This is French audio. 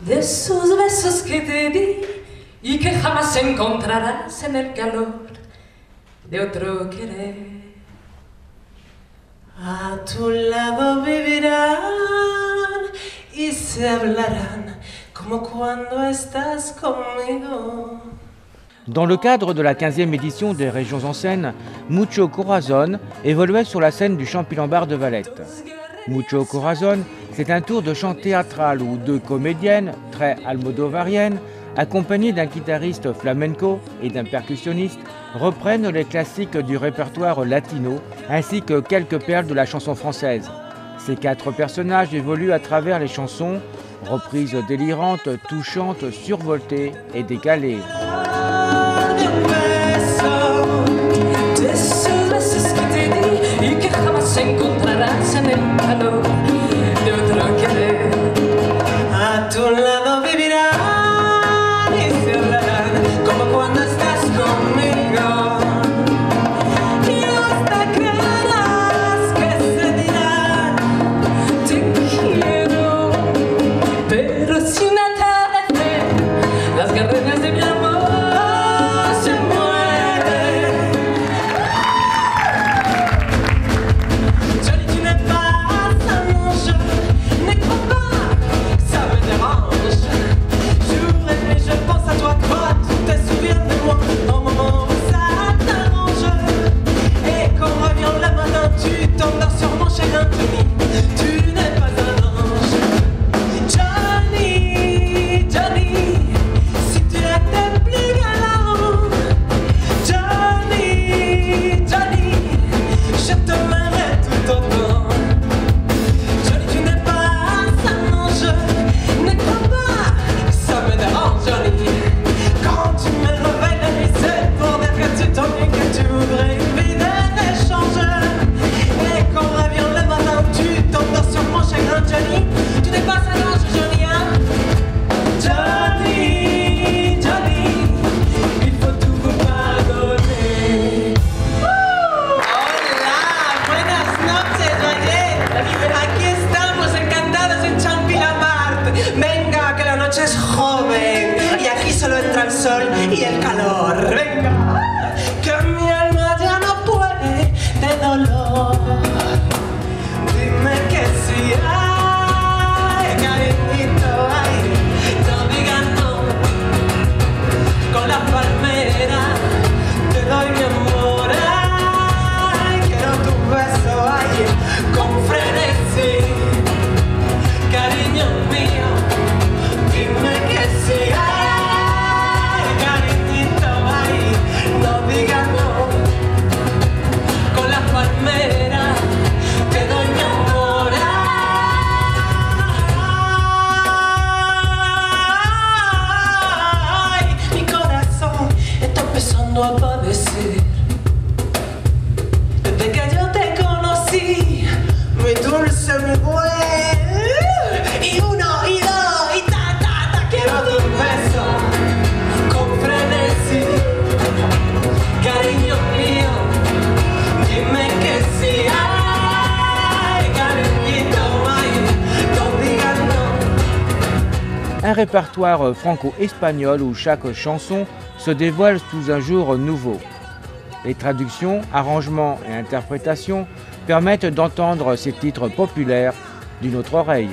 De esos besos que te di y que jamás encontrarás en el calor de otro querer. A tu lado vivirán y se hablarán como cuando estás conmigo. Dans le cadre de la 15e édition des Régions en scène, Mucho Corazon évoluait sur la scène du Champilambard de Valette. Mucho Corazon, c'est un tour de chant théâtral où deux comédiennes, très almodovariennes, accompagnées d'un guitariste flamenco et d'un percussionniste, reprennent les classiques du répertoire latino ainsi que quelques perles de la chanson française. Ces quatre personnages évoluent à travers les chansons, reprises délirantes, touchantes, survoltées et décalées. el sol y el calor. ¡Venga! Un répertoire franco-espagnol où chaque chanson se dévoile sous un jour nouveau. Les traductions, arrangements et interprétations permettent d'entendre ces titres populaires d'une autre oreille.